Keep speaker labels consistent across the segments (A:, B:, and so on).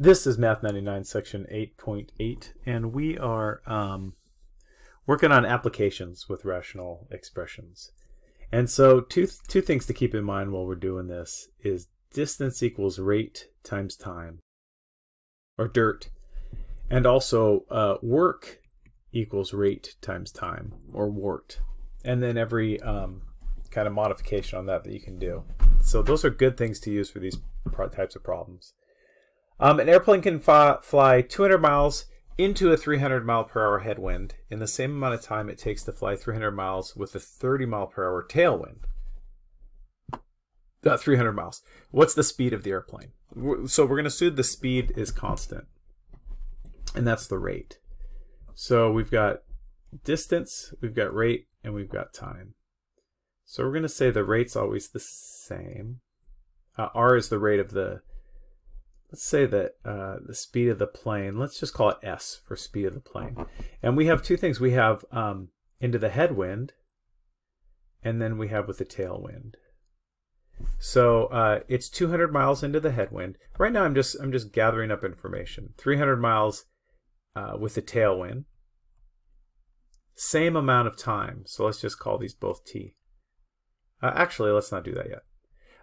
A: This is Math 99 section 8.8 and we are um, working on applications with rational expressions. And so two, two things to keep in mind while we're doing this is distance equals rate times time or dirt and also uh, work equals rate times time or wart and then every um, kind of modification on that that you can do. So those are good things to use for these types of problems. Um, an airplane can fly 200 miles into a 300 mile per hour headwind in the same amount of time it takes to fly 300 miles with a 30 mile per hour tailwind. Uh, 300 miles. What's the speed of the airplane? So we're going to assume the speed is constant, and that's the rate. So we've got distance, we've got rate, and we've got time. So we're going to say the rate's always the same. Uh, r is the rate of the let's say that uh, the speed of the plane, let's just call it S for speed of the plane. And we have two things. We have um, into the headwind, and then we have with the tailwind. So uh, it's 200 miles into the headwind. Right now I'm just I'm just gathering up information. 300 miles uh, with the tailwind. Same amount of time. So let's just call these both t. Uh, actually, let's not do that yet.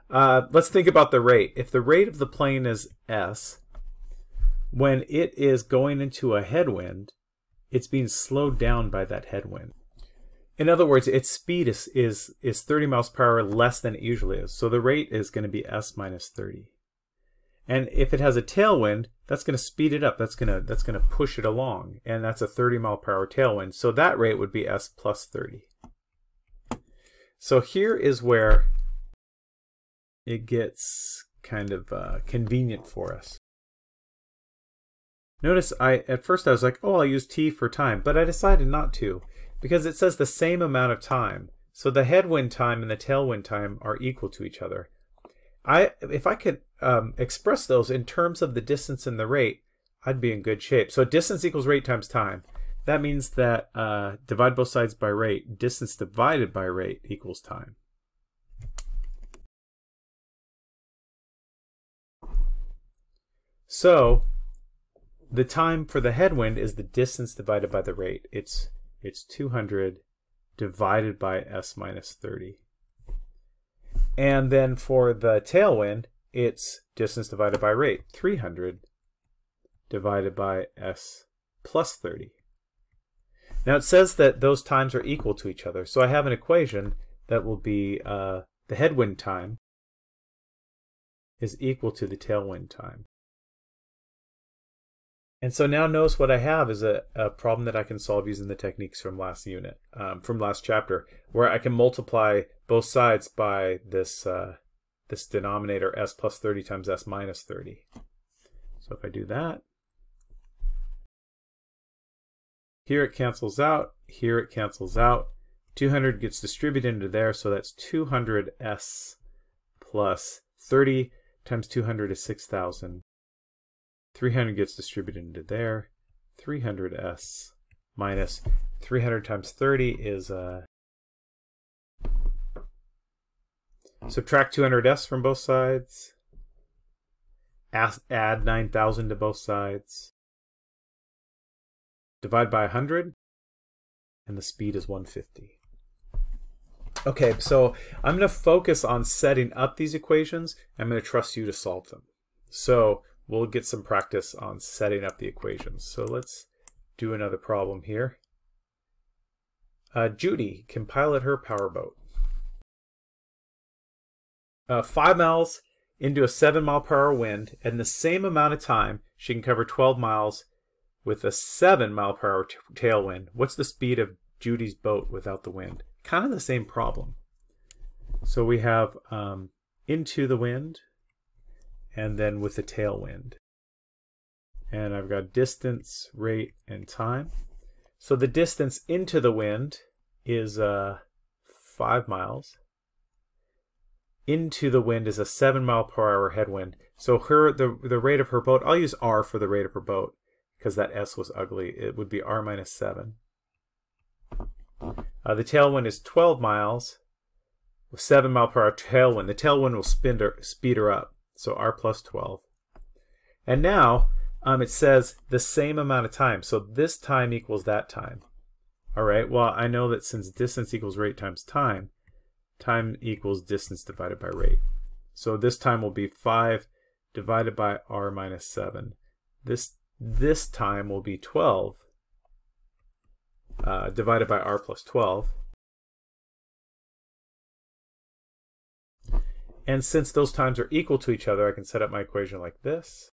A: Uh, let's think about the rate. If the rate of the plane is s, when it is going into a headwind, it's being slowed down by that headwind. In other words, its speed is, is, is 30 miles per hour less than it usually is. So the rate is going to be s minus 30. And if it has a tailwind, that's going to speed it up. That's going to that's going to push it along, and that's a 30 mile per hour tailwind. So that rate would be s plus 30. So here is where it gets kind of uh, convenient for us. Notice I at first I was like, oh, I'll use t for time, but I decided not to because it says the same amount of time. So the headwind time and the tailwind time are equal to each other. I if I could um, express those in terms of the distance and the rate, I'd be in good shape. So distance equals rate times time. That means that uh, divide both sides by rate. Distance divided by rate equals time. So the time for the headwind is the distance divided by the rate. It's it's 200 divided by s minus 30. And then for the tailwind, it's distance divided by rate, 300 divided by s plus 30. Now it says that those times are equal to each other, so I have an equation that will be uh, the headwind time is equal to the tailwind time. And so now notice what I have is a, a problem that I can solve using the techniques from last unit, um, from last chapter, where I can multiply both sides by this, uh, this denominator s plus 30 times s minus 30. So if I do that, here it cancels out, here it cancels out. 200 gets distributed into there, so that's 200s plus 30 times 200 is 6,000. 300 gets distributed into there. 300s minus 300 times 30 is uh, subtract 200s from both sides. Add 9,000 to both sides. Divide by 100, and the speed is 150. Okay, so I'm going to focus on setting up these equations. I'm going to trust you to solve them. So we'll get some practice on setting up the equations. So let's do another problem here. Uh, Judy can pilot her powerboat. Uh, five miles into a seven mile per hour wind, and the same amount of time, she can cover 12 miles with a seven mile per hour tailwind. What's the speed of Judy's boat without the wind? Kind of the same problem. So we have um, into the wind, and then with the tailwind. And I've got distance, rate, and time. So the distance into the wind is uh, 5 miles. Into the wind is a 7 mile per hour headwind. So her the, the rate of her boat, I'll use R for the rate of her boat because that S was ugly. It would be R minus 7. Uh, the tailwind is 12 miles with 7 mile per hour tailwind. The tailwind will spin her, speed her up. So r plus 12. And now um, it says the same amount of time. So this time equals that time. All right, well, I know that since distance equals rate times time, time equals distance divided by rate. So this time will be 5 divided by r minus 7. This, this time will be 12 uh, divided by r plus 12. And since those times are equal to each other, I can set up my equation like this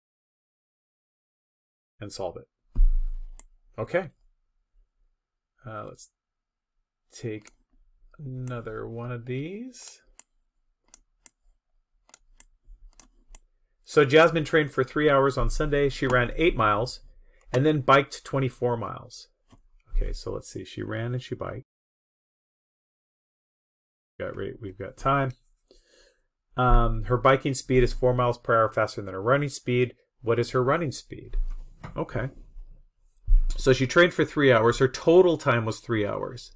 A: and solve it. Okay. Uh, let's take another one of these. So Jasmine trained for three hours on Sunday. She ran eight miles and then biked 24 miles. Okay, so let's see. She ran and she biked. Got rate. We've got time. Um, her biking speed is four miles per hour faster than her running speed. What is her running speed? Okay. So she trained for three hours. Her total time was three hours.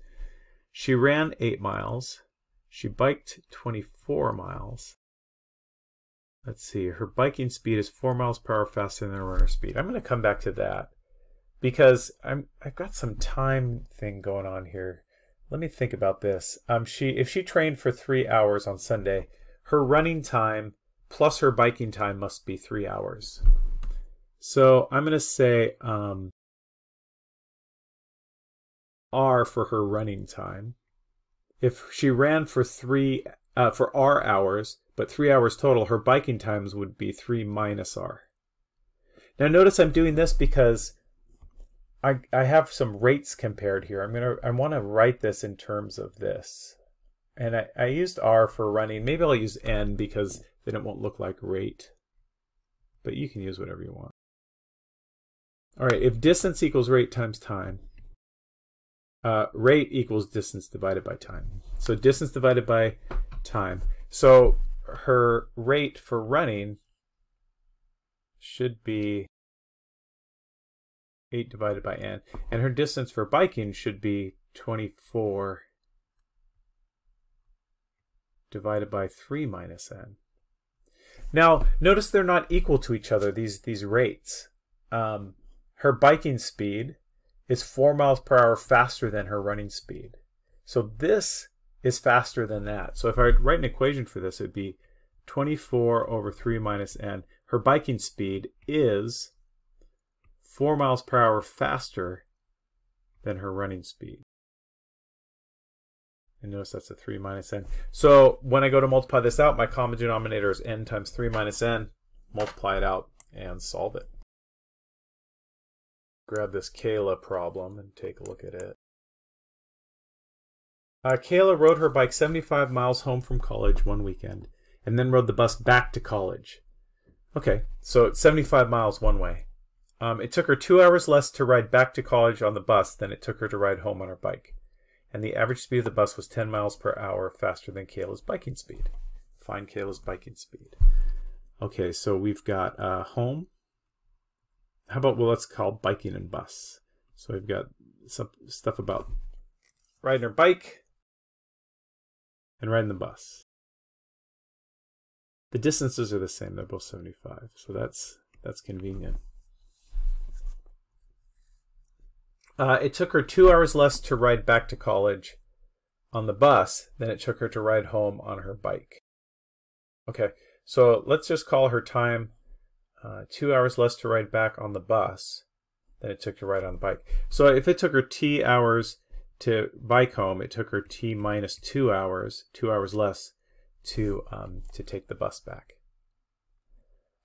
A: She ran eight miles. She biked 24 miles. Let's see. Her biking speed is four miles per hour faster than her runner speed. I'm going to come back to that because I'm I've got some time thing going on here. Let me think about this. Um, she if she trained for three hours on Sunday, her running time plus her biking time must be three hours. So I'm going to say um, R for her running time. If she ran for three uh, for R hours, but three hours total, her biking times would be three minus R. Now notice I'm doing this because I, I have some rates compared here. I'm gonna I want to write this in terms of this. And I, I used R for running. Maybe I'll use N because then it won't look like rate. But you can use whatever you want. All right, if distance equals rate times time, uh, rate equals distance divided by time. So distance divided by time. So her rate for running should be 8 divided by n. And her distance for biking should be 24 divided by 3 minus n. Now, notice they're not equal to each other, these, these rates. Um, her biking speed is 4 miles per hour faster than her running speed. So this is faster than that. So if I write an equation for this, it would be 24 over 3 minus n. Her biking speed is 4 miles per hour faster than her running speed. And notice that's a 3 minus n. So when I go to multiply this out, my common denominator is n times 3 minus n. Multiply it out and solve it grab this Kayla problem and take a look at it. Uh, Kayla rode her bike 75 miles home from college one weekend and then rode the bus back to college. Okay, so it's 75 miles one way. Um, it took her two hours less to ride back to college on the bus than it took her to ride home on her bike. And the average speed of the bus was 10 miles per hour faster than Kayla's biking speed. Find Kayla's biking speed. Okay, so we've got uh, home. How about well let's call biking and bus. So we've got some stuff about riding our bike and riding the bus. The distances are the same. They're both 75 so that's that's convenient uh, it took her two hours less to ride back to college on the bus than it took her to ride home on her bike okay so let's just call her time uh, two hours less to ride back on the bus than it took to ride on the bike. So if it took her t hours to bike home, it took her t minus two hours, two hours less to um, to take the bus back.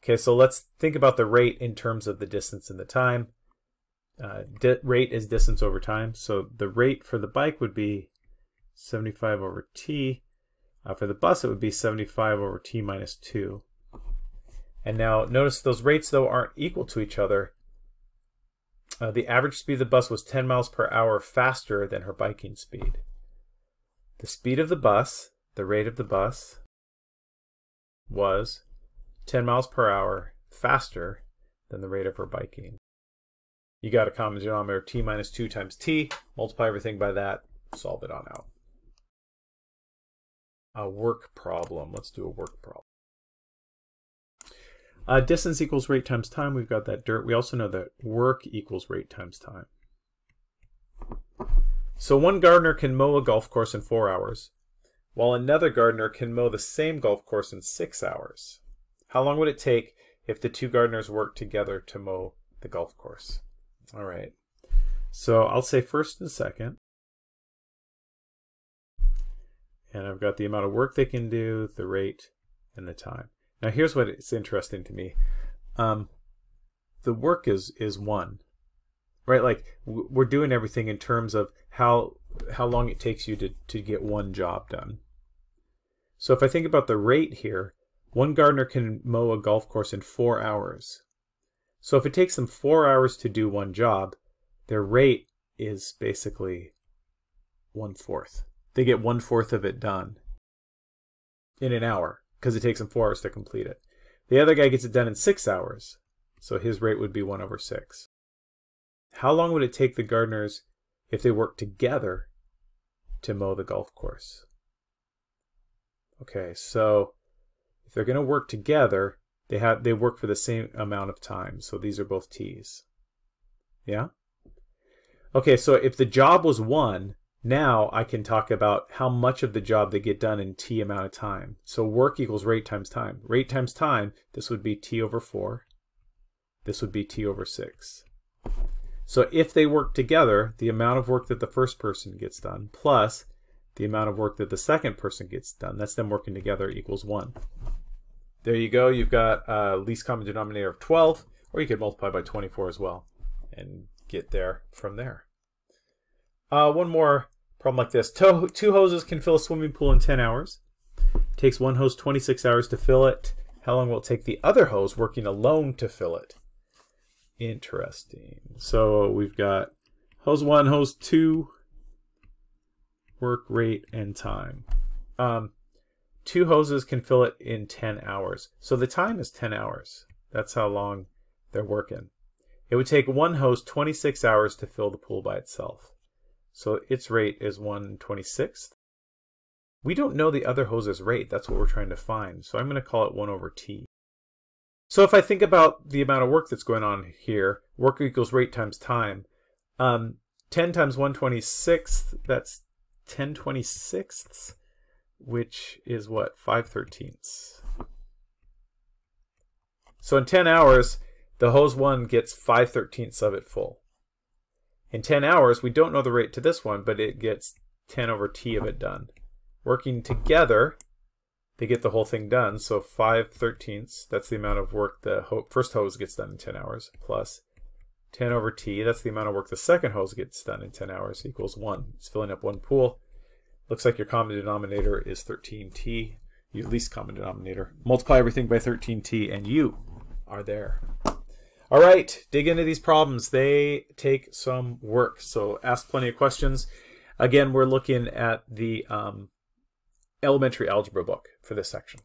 A: Okay, so let's think about the rate in terms of the distance and the time. Uh, rate is distance over time, so the rate for the bike would be 75 over t. Uh, for the bus, it would be 75 over t minus 2. And now notice those rates though aren't equal to each other. Uh, the average speed of the bus was 10 miles per hour faster than her biking speed. The speed of the bus, the rate of the bus, was 10 miles per hour faster than the rate of her biking. You got a common denominator t minus 2 times t, multiply everything by that, solve it on out. A work problem. Let's do a work problem. Uh, distance equals rate times time. We've got that dirt. We also know that work equals rate times time. So one gardener can mow a golf course in four hours, while another gardener can mow the same golf course in six hours. How long would it take if the two gardeners worked together to mow the golf course? All right. So I'll say first and second. And I've got the amount of work they can do, the rate, and the time. Now here's what is interesting to me. Um, the work is is one, right? Like we're doing everything in terms of how how long it takes you to to get one job done. So if I think about the rate here, one gardener can mow a golf course in four hours. So if it takes them four hours to do one job, their rate is basically one fourth. They get one fourth of it done in an hour because it takes him four hours to complete it. The other guy gets it done in six hours, so his rate would be one over six. How long would it take the gardeners if they work together to mow the golf course? Okay, so if they're going to work together, they have they work for the same amount of time. So these are both t's. Yeah? Okay, so if the job was one, now I can talk about how much of the job they get done in t amount of time. So work equals rate times time. Rate times time, this would be t over 4. This would be t over 6. So if they work together, the amount of work that the first person gets done plus the amount of work that the second person gets done, that's them working together, equals 1. There you go. You've got a least common denominator of 12, or you could multiply by 24 as well and get there from there. Uh, one more Problem like this. Two, two hoses can fill a swimming pool in 10 hours. It takes one hose 26 hours to fill it. How long will it take the other hose working alone to fill it? Interesting. So we've got hose 1, hose 2, work rate, and time. Um, two hoses can fill it in 10 hours. So the time is 10 hours. That's how long they're working. It would take one hose 26 hours to fill the pool by itself. So its rate is 1 26th. We don't know the other hose's rate. That's what we're trying to find. So I'm going to call it 1 over t. So if I think about the amount of work that's going on here, work equals rate times time. Um, 10 times 1 26th, that's 10 26ths, which is what? 5 13ths. So in 10 hours, the hose 1 gets 5 13ths of it full. In 10 hours, we don't know the rate to this one, but it gets 10 over t of it done. Working together, they get the whole thing done. So 5 thirteenths, that's the amount of work the ho first hose gets done in 10 hours, plus 10 over t, that's the amount of work the second hose gets done in 10 hours, equals 1. It's filling up one pool. Looks like your common denominator is 13t, your least common denominator. Multiply everything by 13t, and you are there. All right, dig into these problems. They take some work, so ask plenty of questions. Again, we're looking at the um, elementary algebra book for this section.